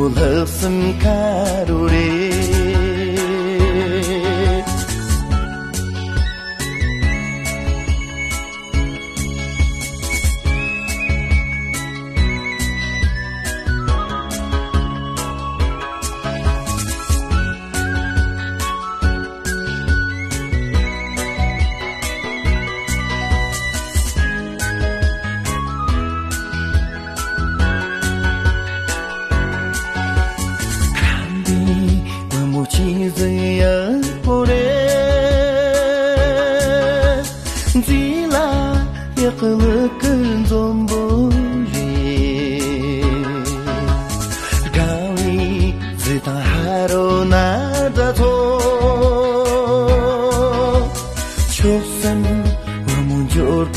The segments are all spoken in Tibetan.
മുതൽ സംകാരുടെ ཁུ་མ ຸກ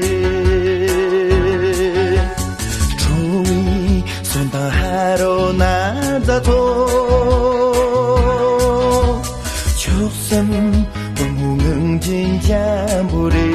我不能坚强不离。